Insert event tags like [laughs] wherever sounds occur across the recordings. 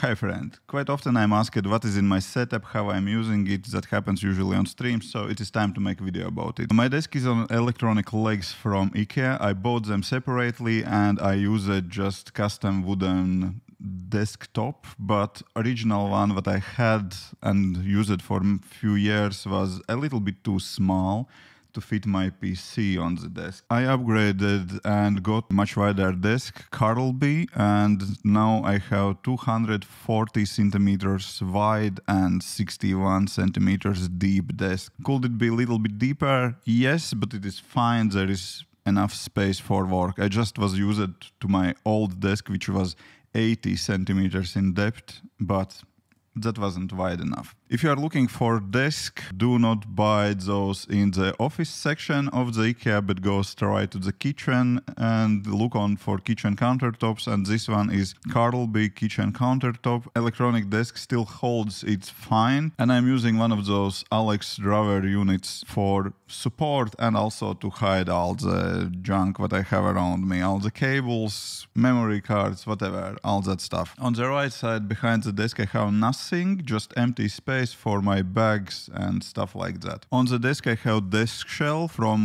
Hi friend. Quite often I'm asked what is in my setup, how I'm using it. That happens usually on streams, so it is time to make a video about it. My desk is on electronic legs from IKEA. I bought them separately and I use a just custom wooden desktop, but original one that I had and used for a few years was a little bit too small to fit my PC on the desk. I upgraded and got much wider desk, Karlby, and now I have 240 centimeters wide and 61 centimeters deep desk. Could it be a little bit deeper? Yes, but it is fine. There is enough space for work. I just was used to my old desk, which was 80 centimeters in depth, but that wasn't wide enough. If you are looking for desk, do not buy those in the office section of the IKEA, but go straight to the kitchen and look on for kitchen countertops. And this one is Karlby kitchen countertop. Electronic desk still holds its fine. And I'm using one of those Alex drawer units for support and also to hide all the junk that I have around me, all the cables, memory cards, whatever, all that stuff. On the right side behind the desk, I have nothing, just empty space space for my bags and stuff like that. On the desk I have desk shell from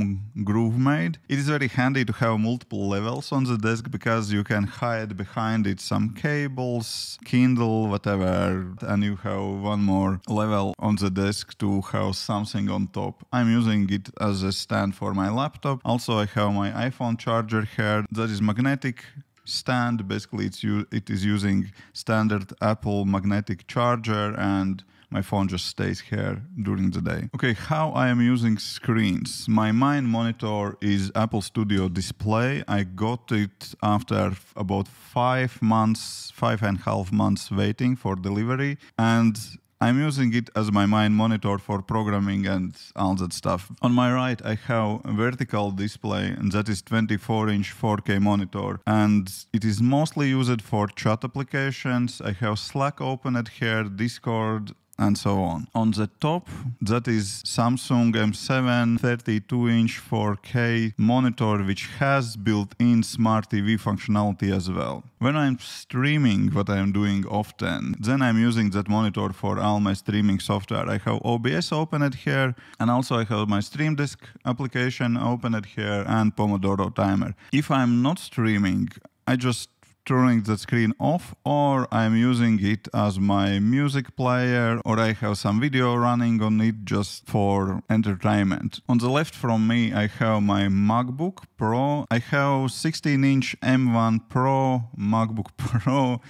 Grovemade. It is very handy to have multiple levels on the desk because you can hide behind it some cables, Kindle, whatever, and you have one more level on the desk to have something on top. I'm using it as a stand for my laptop. Also I have my iPhone charger here that is magnetic stand basically it's it is using standard apple magnetic charger and my phone just stays here during the day. Okay, how I am using screens. My main monitor is Apple Studio Display. I got it after about five months, five and a half months waiting for delivery. And I'm using it as my main monitor for programming and all that stuff. On my right, I have a vertical display, and that is 24-inch 4K monitor, and it is mostly used for chat applications. I have Slack opened here, Discord, and so on. On the top, that is Samsung M7 32-inch 4K monitor, which has built-in smart TV functionality as well. When I'm streaming, what I'm doing often, then I'm using that monitor for all my streaming software. I have OBS opened here, and also I have my Stream Deck application opened here and Pomodoro timer. If I'm not streaming, I just turning the screen off or I'm using it as my music player or I have some video running on it just for entertainment. On the left from me I have my MacBook Pro. I have 16 inch M1 Pro MacBook [laughs] Pro.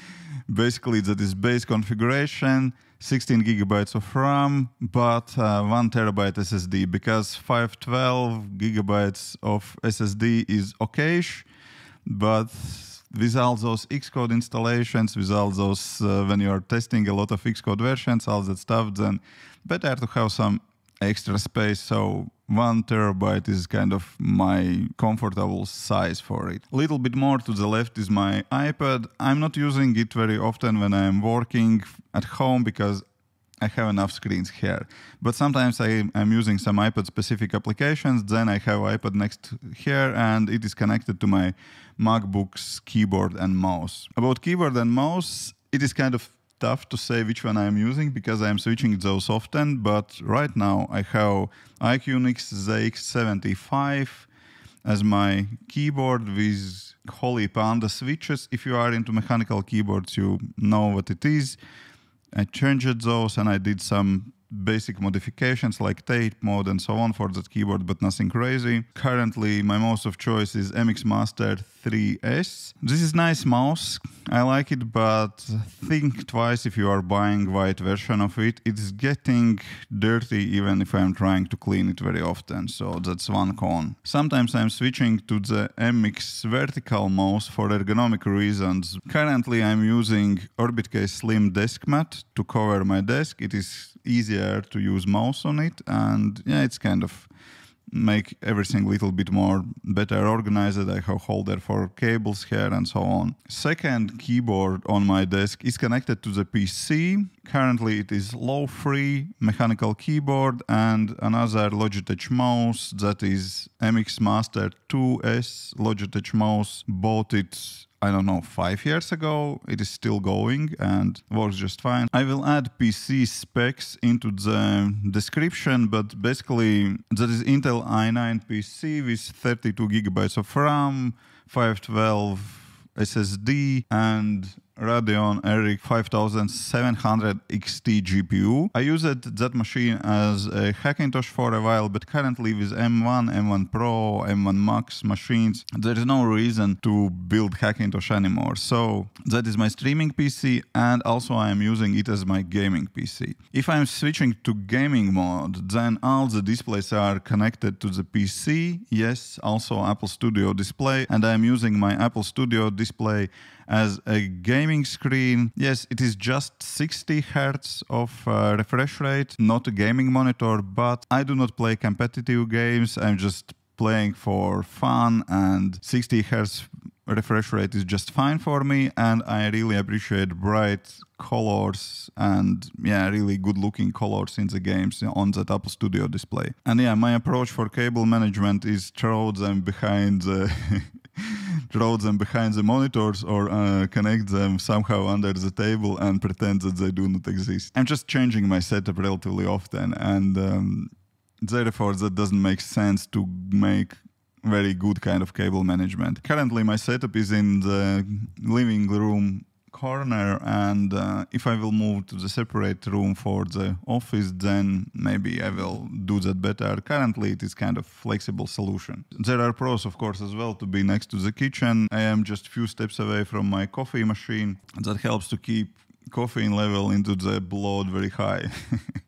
Basically that is base configuration. 16 gigabytes of RAM, but uh, 1 terabyte SSD because 512 gigabytes of SSD is okayish, but with all those Xcode installations, with all those, uh, when you are testing a lot of Xcode versions, all that stuff, then better to have some extra space. So one terabyte is kind of my comfortable size for it. A little bit more to the left is my iPad. I'm not using it very often when I'm working at home because I have enough screens here. But sometimes I, am using some iPad specific applications, then I have iPad next here and it is connected to my MacBook's keyboard and mouse. About keyboard and mouse, it is kind of tough to say which one I'm using because I'm switching those often, but right now I have IQUNIX ZX75 as my keyboard with Holy Panda switches. If you are into mechanical keyboards, you know what it is. I changed those and I did some basic modifications like tape mod and so on for that keyboard, but nothing crazy. Currently, my mouse of choice is MX Master 3S. This is nice mouse. I like it, but think twice if you are buying white version of it. It's getting dirty even if I'm trying to clean it very often, so that's one con. Sometimes I'm switching to the MX vertical mouse for ergonomic reasons. Currently I'm using Orbitkey Slim Desk Mat to cover my desk. It is easier to use mouse on it and yeah, it's kind of make everything a little bit more better organized. I have holder for cables here and so on. Second keyboard on my desk is connected to the PC. Currently it is Lofree mechanical keyboard and another Logitech mouse that is MX Master 2S Logitech mouse. Bought it I don't know, five years ago. It is still going and works just fine. I will add PC specs into the description, but basically that is Intel i9 PC with 32 gigabytes of RAM, 512 SSD and Radeon RX 5700 XT GPU. I used that machine as a Hackintosh for a while, but currently with M1, M1 Pro, M1 Max machines, there is no reason to build Hackintosh anymore. So that is my streaming PC, and also I am using it as my gaming PC. If I'm switching to gaming mode, then all the displays are connected to the PC. Yes, also Apple Studio display, and I'm using my Apple Studio display as a gaming screen. Yes, it is just 60 hertz of uh, refresh rate, not a gaming monitor, but I do not play competitive games. I'm just playing for fun and 60 hertz refresh rate is just fine for me and I really appreciate bright colors and yeah really good looking colors in the games on that Apple Studio display. And yeah my approach for cable management is throw them behind the [laughs] throw them behind the monitors or uh, connect them somehow under the table and pretend that they do not exist. I'm just changing my setup relatively often, and um, therefore that doesn't make sense to make very good kind of cable management. Currently, my setup is in the living room corner and uh, if I will move to the separate room for the office then maybe I will do that better. Currently it is kind of flexible solution. There are pros of course as well to be next to the kitchen. I am just few steps away from my coffee machine. That helps to keep caffeine level into the blood very high. [laughs]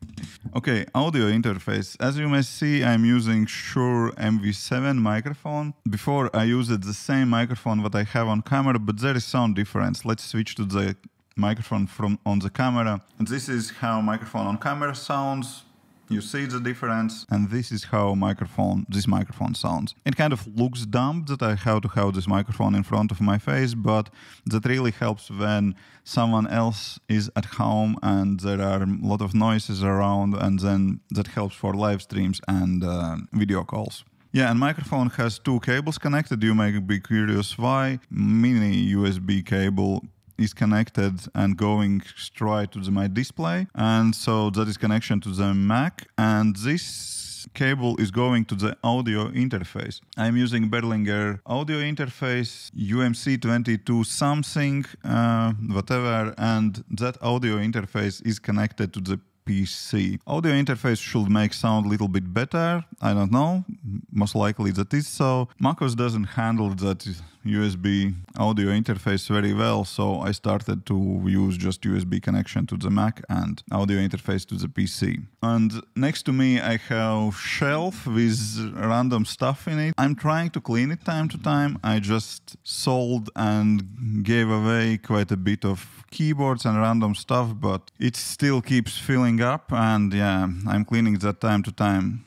Okay, audio interface. As you may see, I'm using Shure MV7 microphone. Before I used the same microphone that I have on camera, but there is sound difference. Let's switch to the microphone from on the camera. And this is how microphone on camera sounds you see the difference and this is how microphone this microphone sounds it kind of looks dumb that i have to have this microphone in front of my face but that really helps when someone else is at home and there are a lot of noises around and then that helps for live streams and uh, video calls yeah, and microphone has two cables connected. You may be curious why. Mini USB cable is connected and going straight to the my display and so that is connection to the mac and this cable is going to the audio interface i'm using Behringer audio interface umc22 something uh, whatever and that audio interface is connected to the PC. Audio interface should make sound a little bit better. I don't know. Most likely that is so. MacOS doesn't handle that USB audio interface very well, so I started to use just USB connection to the Mac and audio interface to the PC. And next to me I have shelf with random stuff in it. I'm trying to clean it time to time. I just sold and gave away quite a bit of keyboards and random stuff, but it still keeps filling up and yeah, I'm cleaning that time to time.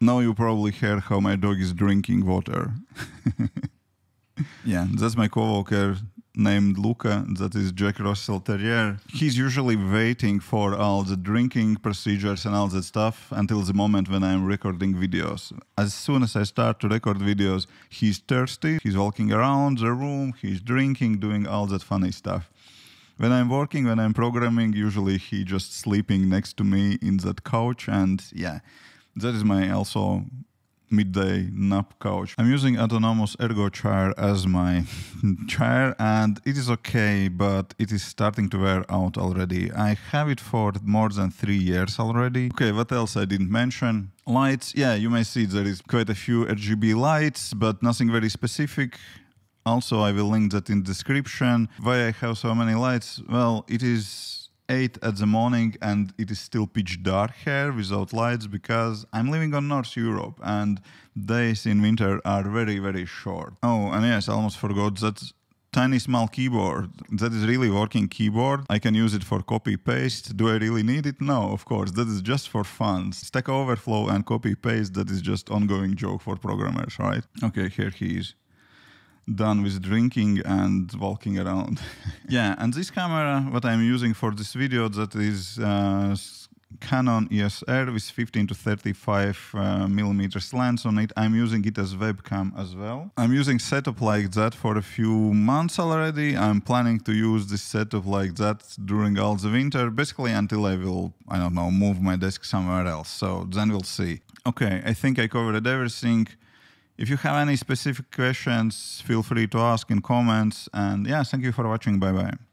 Now you probably hear how my dog is drinking water. [laughs] yeah, that's my coworker named Luca, that is Jack Russell Terrier. He's usually waiting for all the drinking procedures and all that stuff until the moment when I'm recording videos. As soon as I start to record videos, he's thirsty, he's walking around the room, he's drinking, doing all that funny stuff. When I'm working, when I'm programming, usually he just sleeping next to me in that couch and yeah, that is my also midday nap couch. I'm using autonomous ergo chair as my [laughs] chair and it is okay, but it is starting to wear out already. I have it for more than three years already. Okay, what else I didn't mention? Lights, yeah, you may see there is quite a few RGB lights, but nothing very specific. Also, I will link that in description. Why I have so many lights? Well, it is 8 at the morning and it is still pitch dark here without lights because I'm living on North Europe and days in winter are very, very short. Oh, and yes, I almost forgot that tiny small keyboard that is really working keyboard. I can use it for copy paste. Do i really need it? No of course. That is just for fun. Stack overflow and copy paste that is just ongoing joke for programmers right? Okay here he is done with drinking and walking around. [laughs] yeah, and this camera, what I'm using for this video, that is uh, Canon R with 15 to 35 uh, millimeters lens on it. I'm using it as webcam as well. I'm using setup like that for a few months already. I'm planning to use this setup like that during all the winter, basically until I will, I don't know, move my desk somewhere else. So then we'll see. Okay, I think I covered everything. If you have any specific questions, feel free to ask in comments. And yeah, thank you for watching. Bye bye.